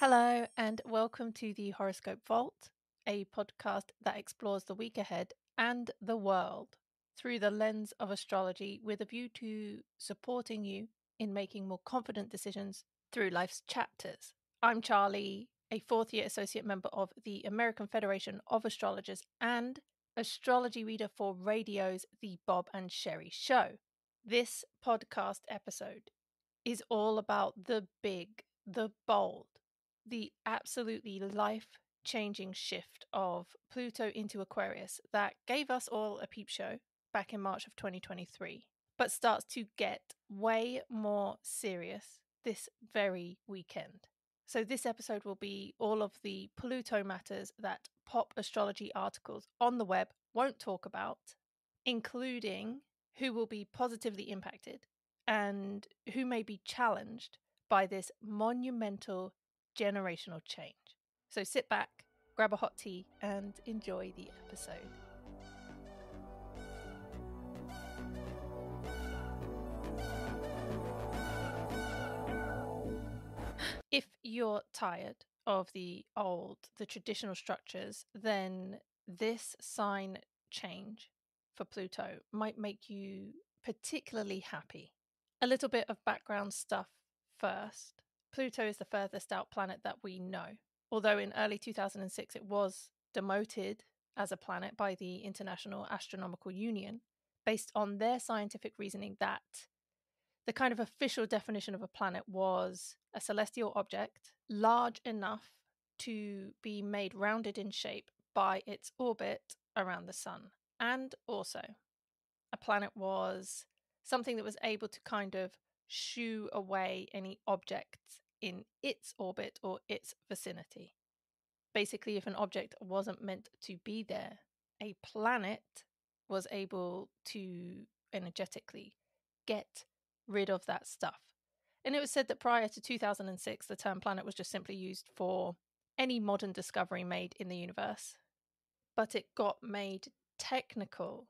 Hello, and welcome to the Horoscope Vault, a podcast that explores the week ahead and the world through the lens of astrology with a view to supporting you in making more confident decisions through life's chapters. I'm Charlie, a fourth year associate member of the American Federation of Astrologers and astrology reader for radio's The Bob and Sheri Show. This podcast episode is all about the big, the bold, the absolutely life changing shift of Pluto into Aquarius that gave us all a peep show back in March of 2023, but starts to get way more serious this very weekend. So, this episode will be all of the Pluto matters that pop astrology articles on the web won't talk about, including who will be positively impacted and who may be challenged by this monumental generational change. So sit back, grab a hot tea, and enjoy the episode. If you're tired of the old, the traditional structures, then this sign change for Pluto might make you particularly happy. A little bit of background stuff first. Pluto is the furthest out planet that we know, although in early 2006 it was demoted as a planet by the International Astronomical Union based on their scientific reasoning that the kind of official definition of a planet was a celestial object large enough to be made rounded in shape by its orbit around the sun. And also, a planet was something that was able to kind of shoo away any objects in its orbit or its vicinity. Basically, if an object wasn't meant to be there, a planet was able to energetically get rid of that stuff. And it was said that prior to 2006, the term planet was just simply used for any modern discovery made in the universe. But it got made technical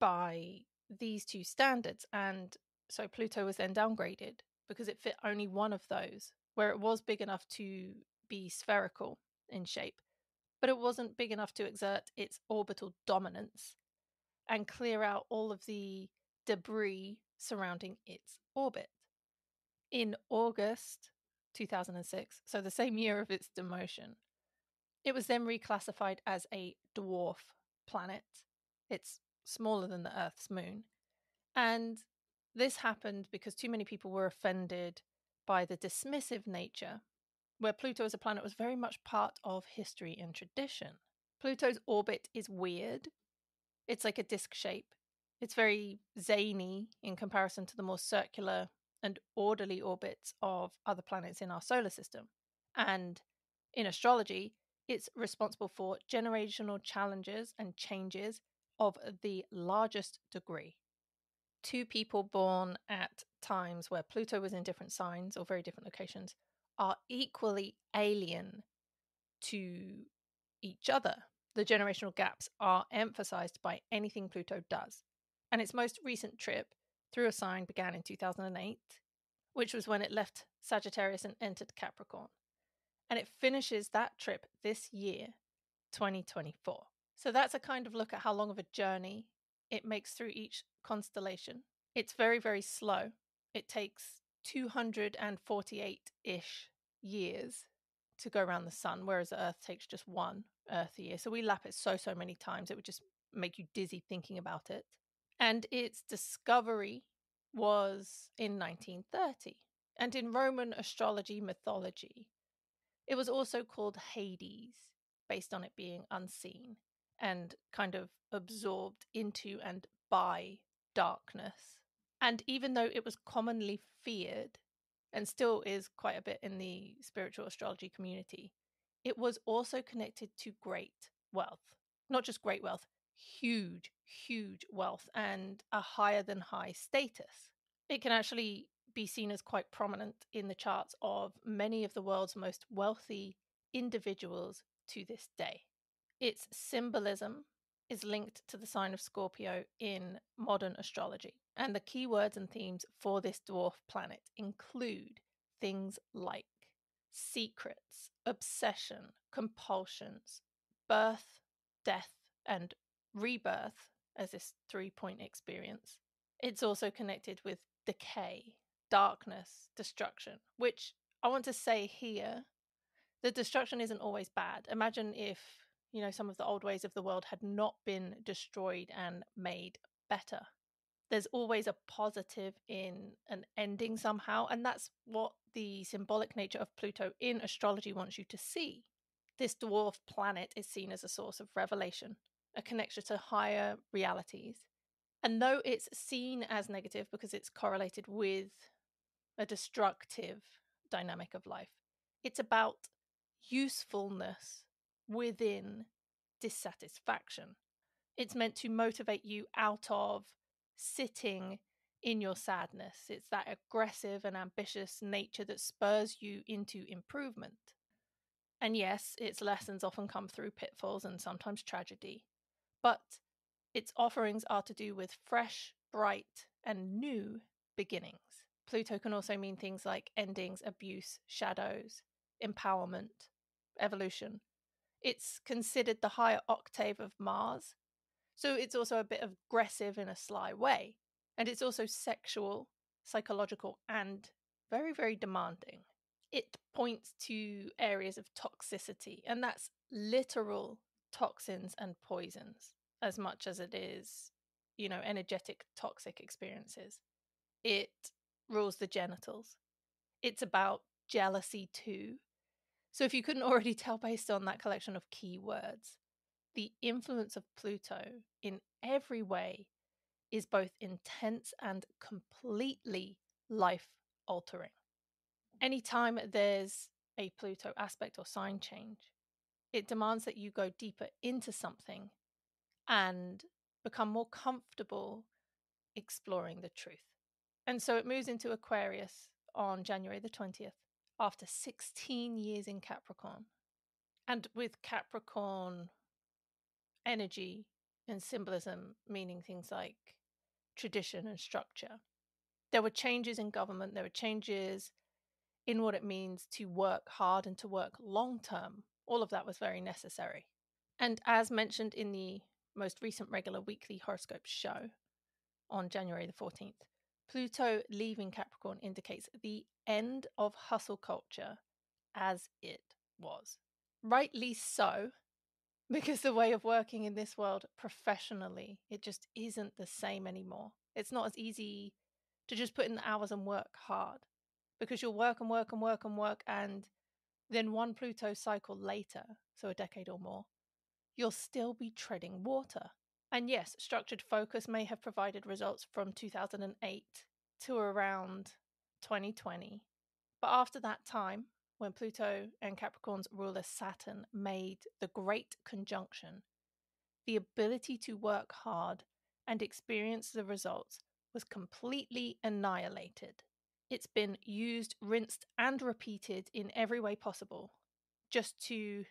by these two standards. And so Pluto was then downgraded because it fit only one of those, where it was big enough to be spherical in shape, but it wasn't big enough to exert its orbital dominance and clear out all of the debris surrounding its orbit. In August 2006, so the same year of its demotion, it was then reclassified as a dwarf planet. It's smaller than the Earth's moon. And this happened because too many people were offended by the dismissive nature, where Pluto as a planet was very much part of history and tradition. Pluto's orbit is weird. It's like a disc shape. It's very zany in comparison to the more circular and orderly orbits of other planets in our solar system. And in astrology, it's responsible for generational challenges and changes of the largest degree two people born at times where Pluto was in different signs or very different locations are equally alien to each other. The generational gaps are emphasized by anything Pluto does. And its most recent trip through a sign began in 2008, which was when it left Sagittarius and entered Capricorn. And it finishes that trip this year, 2024. So that's a kind of look at how long of a journey it makes through each constellation. It's very, very slow. It takes 248 ish years to go around the sun, whereas Earth takes just one Earth year. So we lap it so, so many times, it would just make you dizzy thinking about it. And its discovery was in 1930. And in Roman astrology mythology, it was also called Hades, based on it being unseen and kind of absorbed into and by darkness. And even though it was commonly feared and still is quite a bit in the spiritual astrology community, it was also connected to great wealth. Not just great wealth, huge, huge wealth and a higher than high status. It can actually be seen as quite prominent in the charts of many of the world's most wealthy individuals to this day. Its symbolism is linked to the sign of Scorpio in modern astrology. And the keywords and themes for this dwarf planet include things like secrets, obsession, compulsions, birth, death, and rebirth as this three point experience. It's also connected with decay, darkness, destruction, which I want to say here the destruction isn't always bad. Imagine if, you know, some of the old ways of the world had not been destroyed and made better. There's always a positive in an ending somehow, and that's what the symbolic nature of Pluto in astrology wants you to see. This dwarf planet is seen as a source of revelation, a connection to higher realities. And though it's seen as negative because it's correlated with a destructive dynamic of life, it's about usefulness within dissatisfaction. It's meant to motivate you out of sitting in your sadness. It's that aggressive and ambitious nature that spurs you into improvement. And yes, its lessons often come through pitfalls and sometimes tragedy, but its offerings are to do with fresh, bright, and new beginnings. Pluto can also mean things like endings, abuse, shadows, empowerment, evolution. It's considered the higher octave of Mars, so it's also a bit aggressive in a sly way. And it's also sexual, psychological, and very, very demanding. It points to areas of toxicity, and that's literal toxins and poisons as much as it is, you know, energetic toxic experiences. It rules the genitals. It's about jealousy too. So if you couldn't already tell based on that collection of keywords, the influence of Pluto in every way is both intense and completely life altering. Anytime there's a Pluto aspect or sign change, it demands that you go deeper into something and become more comfortable exploring the truth. And so it moves into Aquarius on January the 20th after 16 years in Capricorn. And with Capricorn energy and symbolism, meaning things like tradition and structure, there were changes in government, there were changes in what it means to work hard and to work long term. All of that was very necessary. And as mentioned in the most recent regular weekly horoscope show on January the 14th, Pluto leaving Capricorn indicates the end of hustle culture as it was. Rightly so, because the way of working in this world professionally, it just isn't the same anymore. It's not as easy to just put in the hours and work hard because you'll work and work and work and work and then one Pluto cycle later, so a decade or more, you'll still be treading water. And yes, structured focus may have provided results from 2008 to around 2020. But after that time, when Pluto and Capricorn's ruler Saturn made the Great Conjunction, the ability to work hard and experience the results was completely annihilated. It's been used, rinsed, and repeated in every way possible just to,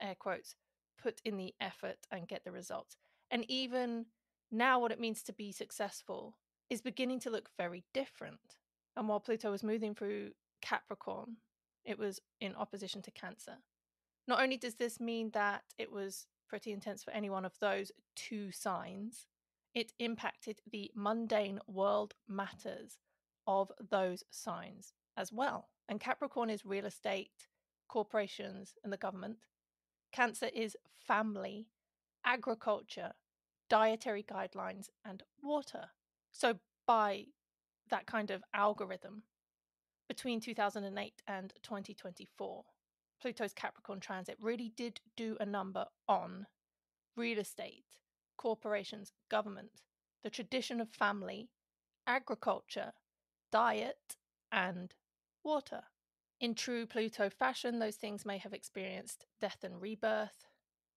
air quotes, put in the effort and get the results. And even now, what it means to be successful is beginning to look very different. And while Pluto was moving through Capricorn, it was in opposition to Cancer. Not only does this mean that it was pretty intense for any one of those two signs, it impacted the mundane world matters of those signs as well. And Capricorn is real estate, corporations, and the government. Cancer is family, agriculture, dietary guidelines, and water. So, by that kind of algorithm, between 2008 and 2024, Pluto's Capricorn transit really did do a number on real estate, corporations, government, the tradition of family, agriculture, diet, and water. In true Pluto fashion, those things may have experienced death and rebirth.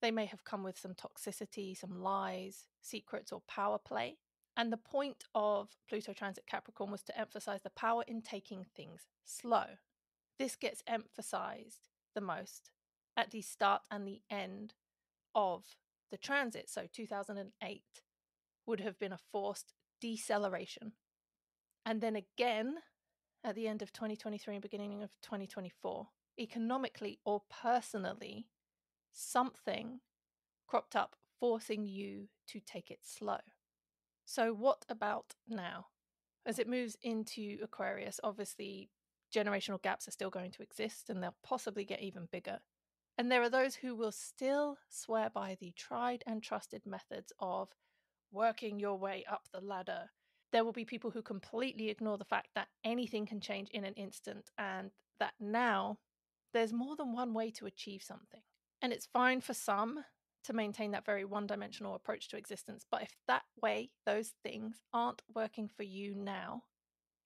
They may have come with some toxicity, some lies, secrets, or power play. And the point of Pluto transit Capricorn was to emphasize the power in taking things slow. This gets emphasized the most at the start and the end of the transit. So 2008 would have been a forced deceleration. And then again, at the end of 2023 and beginning of 2024, economically or personally, something cropped up forcing you to take it slow. So, what about now? As it moves into Aquarius, obviously, generational gaps are still going to exist and they'll possibly get even bigger. And there are those who will still swear by the tried and trusted methods of working your way up the ladder. There will be people who completely ignore the fact that anything can change in an instant and that now there's more than one way to achieve something. And it's fine for some to maintain that very one dimensional approach to existence. But if that way, those things aren't working for you now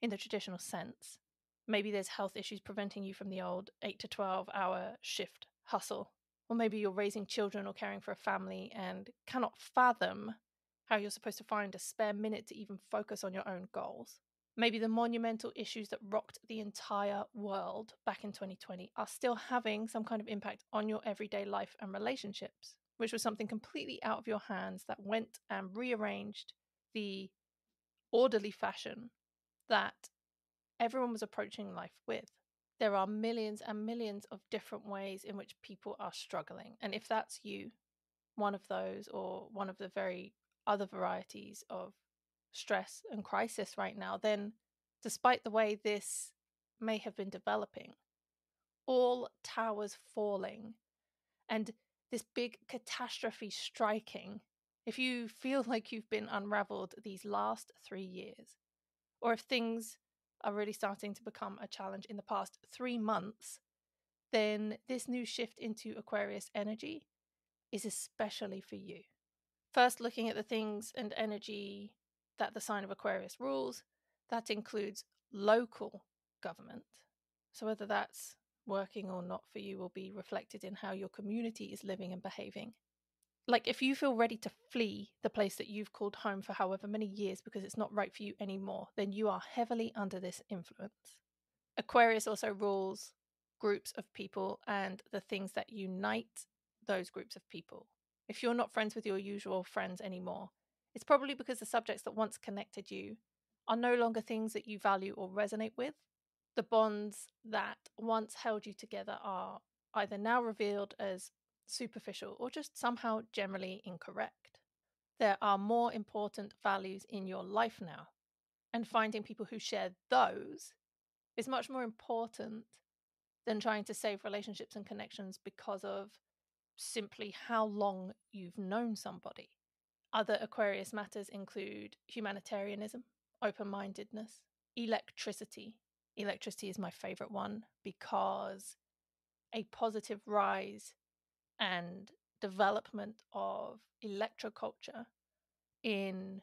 in the traditional sense, maybe there's health issues preventing you from the old 8 to 12 hour shift hustle. Or maybe you're raising children or caring for a family and cannot fathom how you're supposed to find a spare minute to even focus on your own goals. Maybe the monumental issues that rocked the entire world back in 2020 are still having some kind of impact on your everyday life and relationships, which was something completely out of your hands that went and rearranged the orderly fashion that everyone was approaching life with. There are millions and millions of different ways in which people are struggling. And if that's you, one of those, or one of the very other varieties of stress and crisis right now, then despite the way this may have been developing, all towers falling and this big catastrophe striking, if you feel like you've been unraveled these last three years, or if things are really starting to become a challenge in the past three months, then this new shift into Aquarius energy is especially for you. First, looking at the things and energy that the sign of Aquarius rules, that includes local government. So, whether that's working or not for you will be reflected in how your community is living and behaving. Like, if you feel ready to flee the place that you've called home for however many years because it's not right for you anymore, then you are heavily under this influence. Aquarius also rules groups of people and the things that unite those groups of people if you're not friends with your usual friends anymore, it's probably because the subjects that once connected you are no longer things that you value or resonate with. The bonds that once held you together are either now revealed as superficial or just somehow generally incorrect. There are more important values in your life now, and finding people who share those is much more important than trying to save relationships and connections because of simply how long you've known somebody. Other Aquarius matters include humanitarianism, open mindedness, electricity. Electricity is my favorite one because a positive rise and development of electroculture in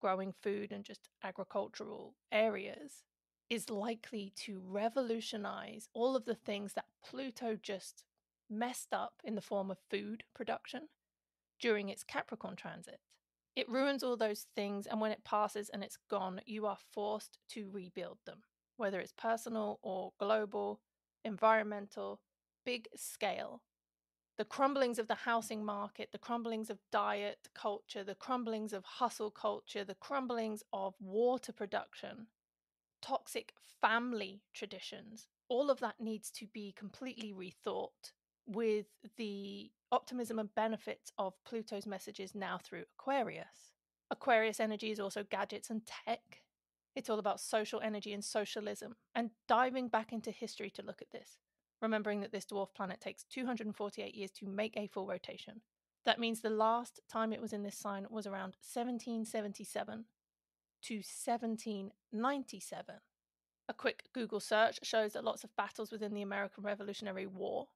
growing food and just agricultural areas is likely to revolutionize all of the things that Pluto just messed up in the form of food production during its Capricorn transit. It ruins all those things, and when it passes and it's gone, you are forced to rebuild them, whether it's personal or global, environmental, big scale. The crumblings of the mm. housing market, the crumblings of diet culture, the crumblings of hustle culture, the crumblings of water production, toxic family traditions, all of that needs to be completely rethought with the optimism and benefits of Pluto's messages now through Aquarius. Aquarius energy is also gadgets and tech. It's all about social energy and socialism, and diving back into history to look at this, remembering that this dwarf planet takes 248 years to make a full rotation. That means the last time it was in this sign was around 1777 to 1797. A quick Google search shows that lots of battles within the American Revolutionary War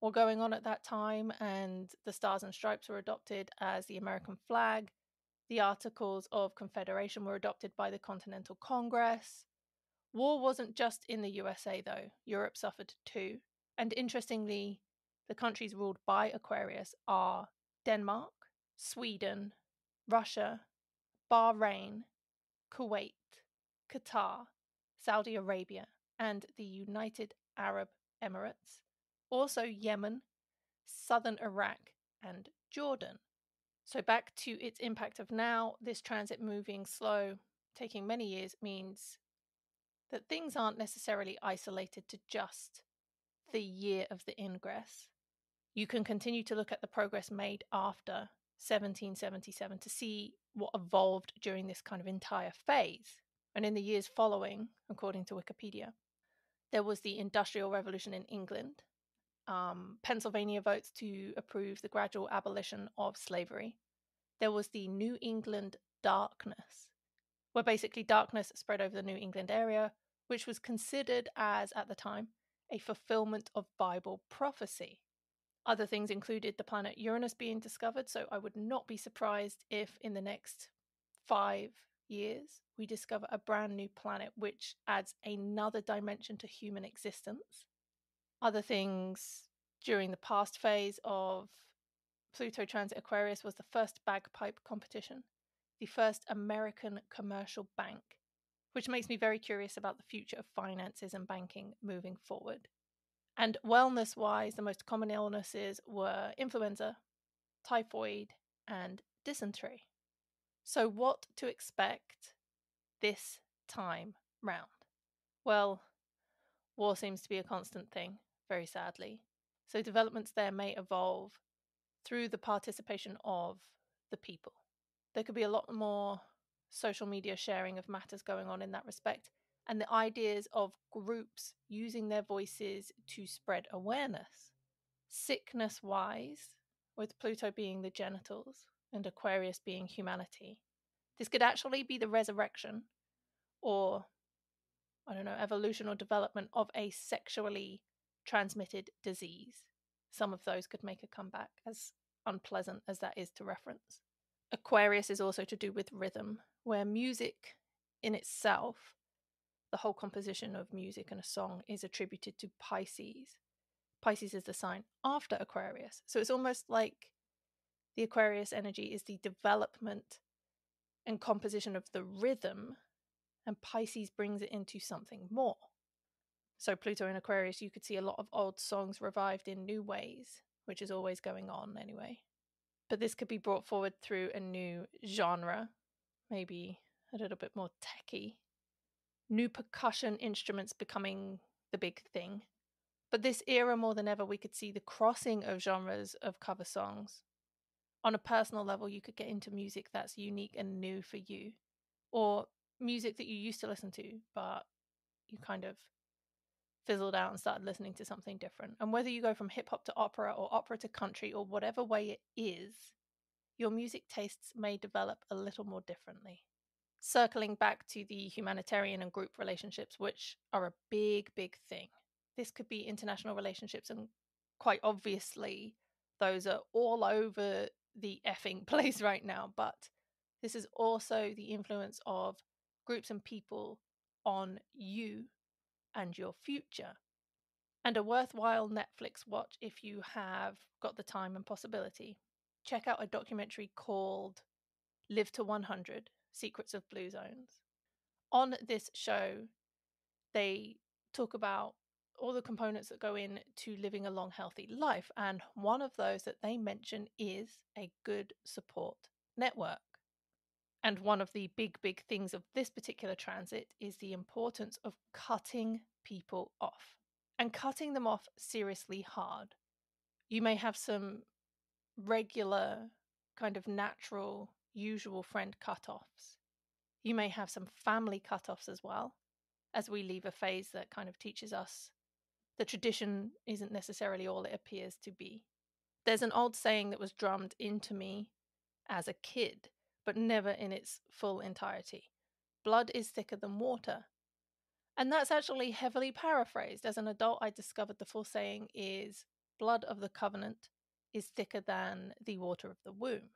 were going on at that time, and the Stars and Stripes were adopted as the American flag. The Articles of Confederation were adopted by the Continental Congress. War wasn't just in the USA, though, Europe suffered too. And interestingly, the countries ruled by Aquarius are Denmark, Sweden, Russia, Bahrain, Kuwait, Qatar, Saudi Arabia, and the United Arab Emirates also Yemen, southern Iraq, and Jordan. So, back to its impact of now, this transit moving slow, taking many years, means that things aren't necessarily isolated to just the year of the ingress. You can continue to look at the progress made after 1777 to see what evolved during this kind of entire phase. And in the years following, according to Wikipedia, there was the Industrial Revolution in England. Um, Pennsylvania votes to approve the gradual abolition of slavery. There was the New England Darkness, where basically darkness spread over the New England area, which was considered as, at the time, a fulfillment of Bible prophecy. Other things included the planet Uranus being discovered, so I would not be surprised if in the next five years we discover a brand new planet which adds another dimension to human existence. Other things during the past phase of Pluto transit Aquarius was the first bagpipe competition, the first American commercial bank, which makes me very curious about the future of finances and banking moving forward. And wellness wise, the most common illnesses were influenza, typhoid, and dysentery. So, what to expect this time round? Well, war seems to be a constant thing, very sadly. So, developments there may evolve through the participation of the people. There could be a lot more social media sharing of matters going on in that respect, and the ideas of groups using their voices to spread awareness. Sickness wise, with Pluto being the genitals and Aquarius being humanity, this could actually be the resurrection or, I don't know, evolution or development of a sexually transmitted disease. Some of those could make a comeback, as unpleasant as that is to reference. Aquarius is also to do with rhythm, where music in itself the whole composition of music and a song is attributed to Pisces. Pisces is the sign after Aquarius. So it's almost like the Aquarius energy is the development and composition of the rhythm, and Pisces brings it into something more. So, Pluto in Aquarius, you could see a lot of old songs revived in new ways, which is always going on anyway. But this could be brought forward through a new genre, maybe a little bit more techy, new percussion instruments becoming the big thing. But this era, more than ever, we could see the crossing of genres of cover songs. On a personal level, you could get into music that's unique and new for you, or music that you used to listen to, but you kind of fizzled out and started listening to something different. And whether you go from hip hop to opera or opera to country or whatever way it is, your music tastes may develop a little more differently circling back to the humanitarian and group relationships, which are a big, big thing. This could be international relationships, and quite obviously, those are all over the effing place right now. But this is also the influence of groups and people on you and your future. And a worthwhile Netflix watch if you have got the time and possibility. Check out a documentary called Live to 100 Secrets of Blue Zones. On this show, they talk about all the components that go into living a long, healthy life. And one of those that they mention is a good support network. And one of the big, big things of this particular transit is the importance of cutting people off and cutting them off seriously hard. You may have some regular, kind of natural usual friend cut-offs. You may have some family cut-offs as well, as we leave a phase that kind of teaches us the tradition isn't necessarily all it appears to be. There's an old saying that was drummed into me as a kid, but never in its full entirety. Blood is thicker than water. And that's actually heavily paraphrased. As an adult, I discovered the full saying is blood of the covenant is thicker than the water of the womb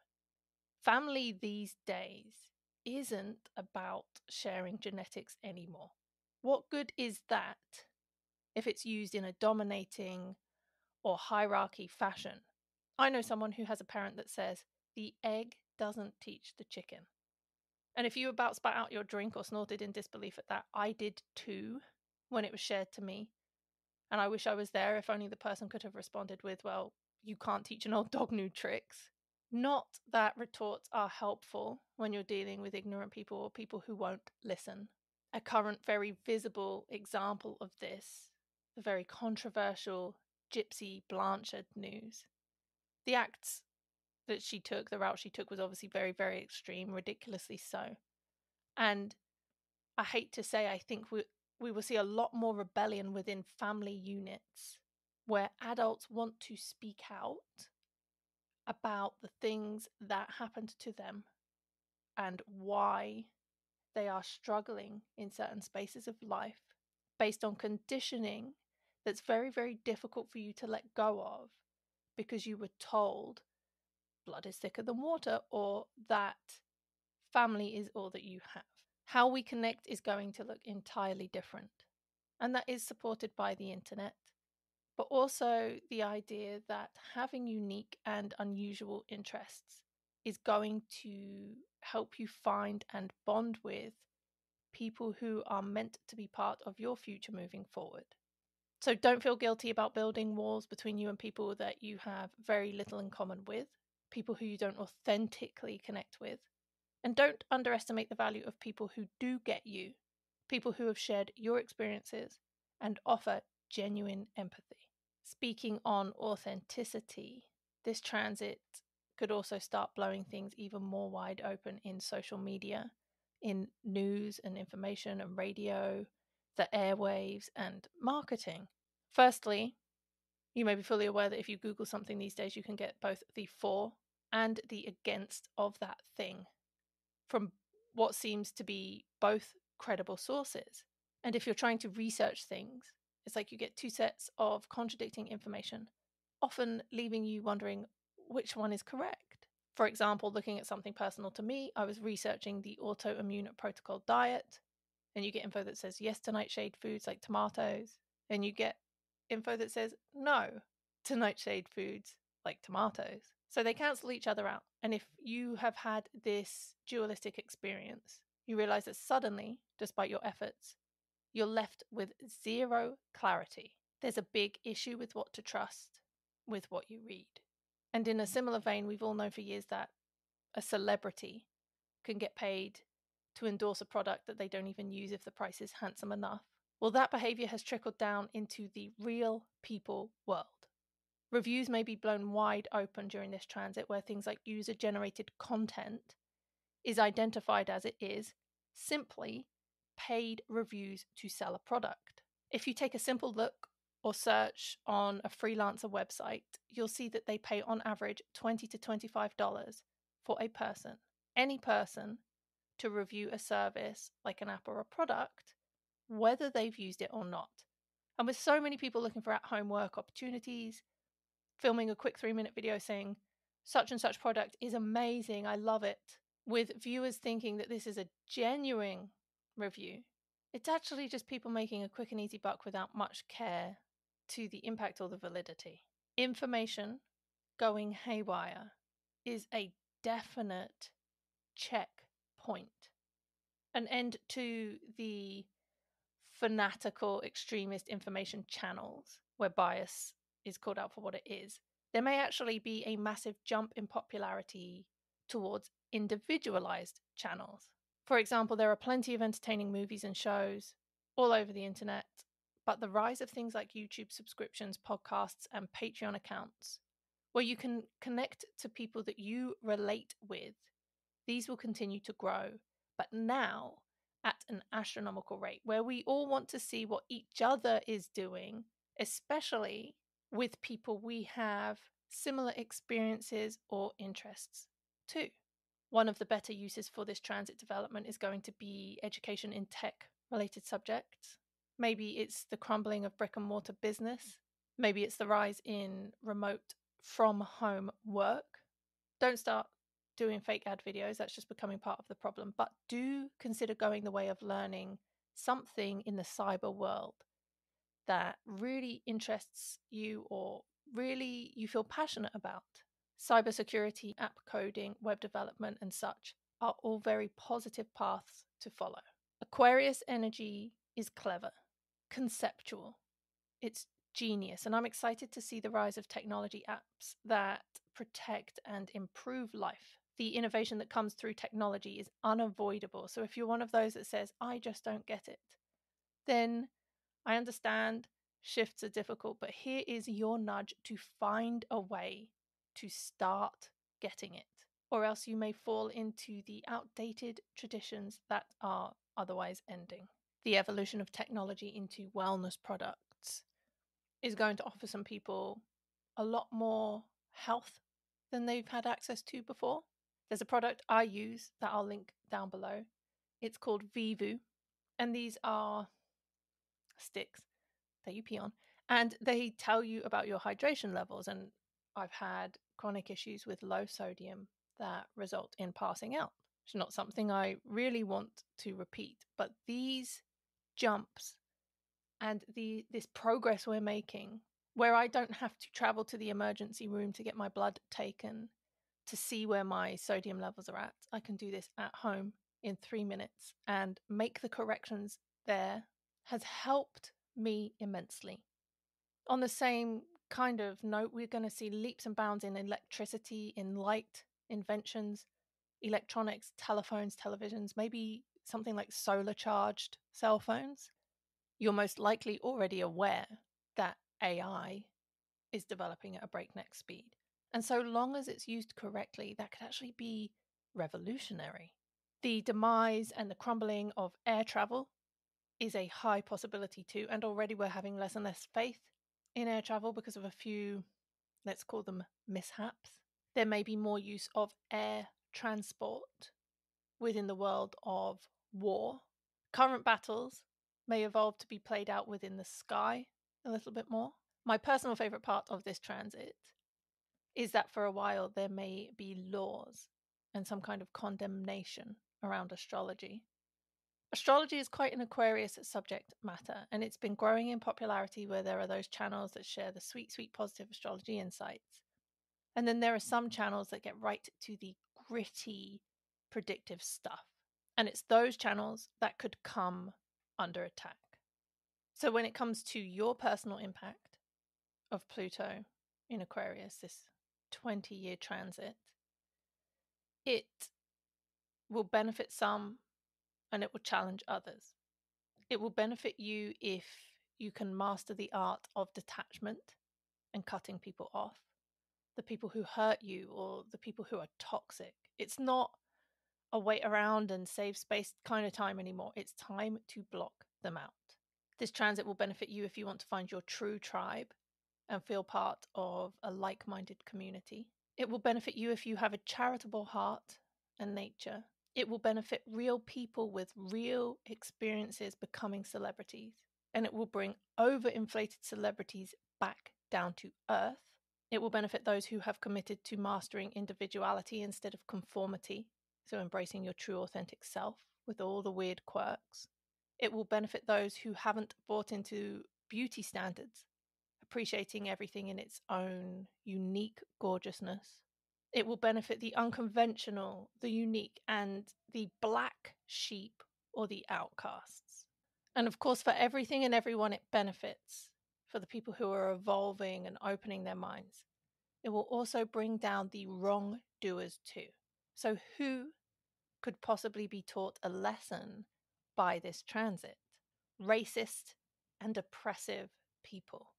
family these days isn't about sharing genetics anymore. What good is that if it's used in a dominating or hierarchy fashion? I know someone who has a parent that says, the egg doesn't teach the chicken. And if you about spat out your drink or snorted in disbelief at that, I did too when it was shared to me. And I wish I was there if only the person could have responded with, well, you can't teach an old dog new tricks. Not that retorts are helpful when you're dealing with ignorant people or people who won't listen. a current, very visible example of this, the very controversial Gypsy Blanchard news. The acts that she took, the route she took, was obviously very, very extreme, ridiculously so. And I hate to say, I think we, we will see a lot more rebellion within family units where adults want to speak out about the things that happened to them and why they are struggling in certain spaces of life based on conditioning that's very, very difficult for you to let go of because you were told blood is thicker than water or that family is all that you have. How we connect is going to look entirely different. And that is supported by the internet, but also the idea that having unique and unusual interests is going to help you find and bond with people who are meant to be part of your future moving forward. So don't feel guilty about building walls between you and people that you have very little in common with, people who you don't authentically connect with. And don't underestimate the value of people who do get you, people who have shared your experiences and offer genuine empathy. Speaking on authenticity, this transit could also start blowing things even more wide open in social media, in news and information and radio, the airwaves, and marketing. Firstly, you may be fully aware that if you Google something these days, you can get both the for and the against of that thing from what seems to be both credible sources. And if you're trying to research things, it's like you get two sets of contradicting information, often leaving you wondering which one is correct. For example, looking at something personal to me, I was researching the autoimmune protocol diet, and you get info that says yes to nightshade foods like tomatoes, and you get info that says no to nightshade foods like tomatoes. So they cancel each other out. And if you have had this dualistic experience, you realize that suddenly, despite your efforts, you're left with zero clarity. There's a big issue with what to trust with what you read. And in a mm. similar vein, we've all known for years that a celebrity can get paid to endorse a product that they don't even use if the price is handsome enough. Well, that behavior has trickled down into the real people world. Reviews may be blown wide open during this transit, where things like user generated content is identified as it is simply paid reviews to sell a product. If you take a simple look or search on a freelancer website, you'll see that they pay on average 20 to $25 for a person, any person, to review a service like an app or a product, whether they've used it or not. And with so many people looking for at home work opportunities, filming a quick three minute video saying, such and such product is amazing, I love it, with viewers thinking that this is a genuine review, it's actually just people making a quick and easy buck without much care to the impact or the validity. Information going haywire is a definite checkpoint. An end to the fanatical extremist information channels where bias is called out for what it is. There may actually be a massive jump in popularity towards individualized channels. For example, there are plenty of entertaining movies and shows all over the internet but the rise of things like YouTube subscriptions, podcasts, and Patreon accounts, where you can connect to people that you relate with, these will continue to grow, but now at an astronomical rate, where we all want to see what each other is doing, especially with people we have similar experiences or interests too. One of the better uses for this transit development is going to be education in tech related subjects. Maybe it's the crumbling of brick and mortar business. Maybe it's the rise in remote from home work. Don't start doing fake ad videos, that's just becoming part of the problem. But do consider going the way of learning something in the cyber world that really interests you or really you feel passionate about. Cybersecurity, app coding, web development, and such are all very positive paths to follow. Aquarius energy is clever conceptual. It's genius. And I'm excited to see the rise of technology apps that protect and improve life the innovation that comes through technology is unavoidable. So if you're one of those that says, I just don't get it, then I understand shifts are difficult, but here is your nudge to find a way to start getting it, or else you may fall into the outdated traditions that are otherwise ending. The evolution of technology into wellness products is going to offer some people a lot more health than they've had access to before. There's a product I use that I'll link down below. It's called Vivoo, and these are sticks that you pee on, and they tell you about your hydration levels. And I've had chronic issues with low sodium that result in passing out. It's not something I really want to repeat, but these jumps and the this progress we're making where I don't have to travel to the emergency room to get my blood taken to see where my sodium levels are at. I can do this at home in 3 minutes and make the corrections there has helped me immensely. On the same kind of note, we're going to see leaps and bounds in electricity, in light inventions, electronics, telephones, televisions, maybe something like solar charged cell phones. You're most likely already aware that AI is developing at a breakneck speed. And so long as it's used correctly, that could actually be revolutionary. The demise and the crumbling of air travel is a high possibility too. And already we're having less and less faith in air travel because of a few, let's call them mishaps. There may be more use of air transport within the world of war. Current battles may evolve to be played out within the sky a little bit more. My personal favorite part of this transit is that for a while there may be laws and some kind of condemnation around astrology. Astrology is quite an Aquarius subject matter, and it's been growing in popularity where there are those channels that share the sweet, sweet positive astrology insights. And then there are some mm-hmm. channels that get right to the gritty predictive stuff. And it's those channels that could come under attack. So when it comes to your personal impact of Pluto in Aquarius, this 20 year transit, it will benefit some and it will challenge others. It will benefit you if you can master the art of detachment and cutting people off, the people who hurt you or the people who are toxic. It's not a wait around and save space kind of time anymore. It's time to block them out. This transit will benefit you if you want to find your true tribe and feel part of a like minded community. It will benefit you if you have a charitable heart and nature it will benefit real people with real experiences becoming celebrities. And it will bring overinflated celebrities back down to earth. It will benefit those who have committed to mastering individuality instead of conformity, so embracing your true authentic self with all the weird quirks. It will benefit those who haven't bought into beauty standards, appreciating everything in its own unique gorgeousness. It will benefit the unconventional, the unique, and the black sheep or the outcasts. And of course, for everything and everyone, it benefits for the people who are evolving and opening their minds. It will also bring down the wrongdoers too. So, who could possibly be taught a lesson by this transit? Racist and oppressive people.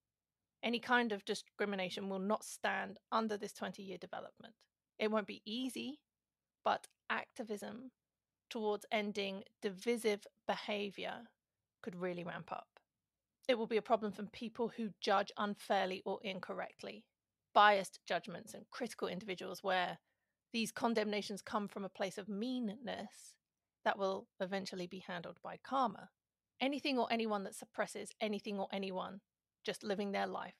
Any kind of discrimination will not stand under this 20 year development. It won't be easy, but activism towards ending divisive behavior could really ramp up. It will be a problem for people who judge unfairly or incorrectly, biased judgments, and critical individuals where these condemnations come from a place of meanness that will eventually be handled by karma. Anything or anyone that suppresses anything or anyone just living their life,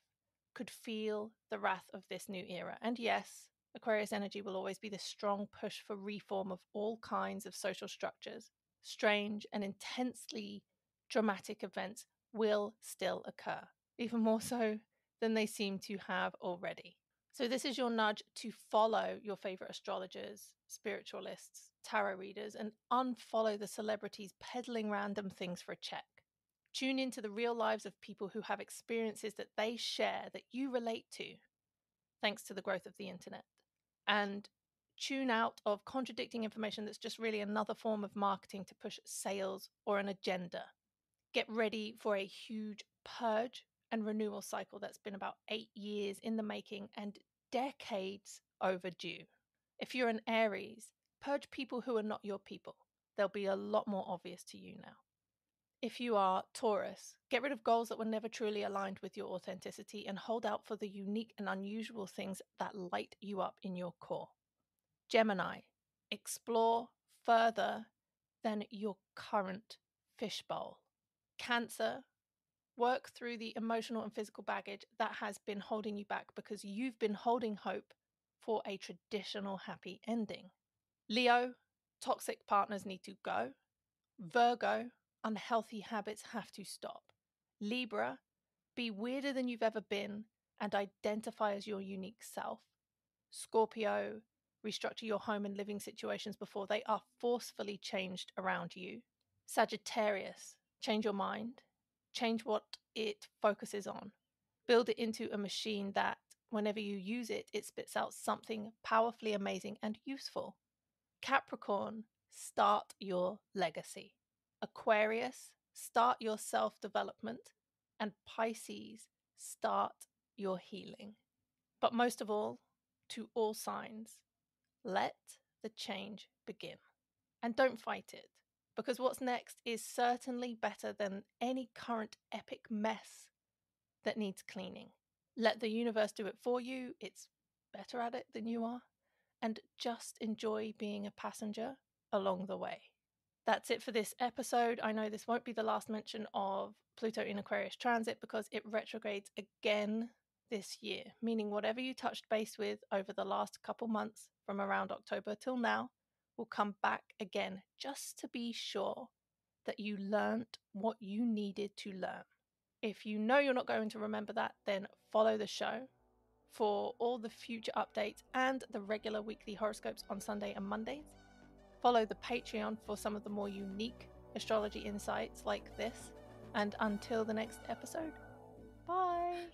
could feel the wrath of this new era. And yes, Aquarius energy will always be the strong push for reform of all kinds of social structures. Strange and intensely dramatic events will still occur, even more so than they seem to have already. So, this is your nudge to follow your favorite astrologers, spiritualists, tarot readers, and unfollow the celebrities peddling random things for a check. Tune into the real lives of people who have experiences that they share that you relate to, thanks to the growth of the internet. And tune out of contradicting information that's just really another form of marketing to push sales or an agenda. Get ready for a huge purge and renewal cycle that's been about eight years in the making and decades overdue. If you're an Aries, purge people who are not your people. They'll be a lot more obvious to you now. If you are Taurus, get rid of goals that were never truly aligned with your authenticity and hold out for the unique and unusual things that light you up in your core. Gemini, explore further than your current fishbowl. Cancer, work through the emotional and physical baggage that has been holding you back because you've been holding hope for a traditional happy ending. Leo, toxic partners need to go. Virgo, unhealthy habits have to stop. Libra, be weirder than you've ever been and identify as your unique self. Scorpio, restructure your home and living situations before they are forcefully changed around you. Sagittarius, change your mind, change what it focuses on, build it into a machine that, whenever you use it, it spits out something powerfully amazing and useful. Capricorn, start your legacy. Aquarius, start your self development. And Pisces, start your healing. But most of all, to all signs, let the change begin. And don't fight it, because what's next is certainly better than any current epic mess that needs cleaning. Let the universe do it for you, it's better at it than you are, and just enjoy being a passenger along the way. That's it for this episode. I know this won't be the last mention of Pluto in Aquarius transit because it retrogrades again this year, meaning whatever you touched base with over the last couple months from around October till now will come back again just to be sure that you learnt what you needed to learn. If you know you're not going to remember that, then follow the show for all the future updates and the regular weekly horoscopes on Sunday and Mondays. Follow the Patreon for some of the more unique astrology insights like this. And until the next episode, bye.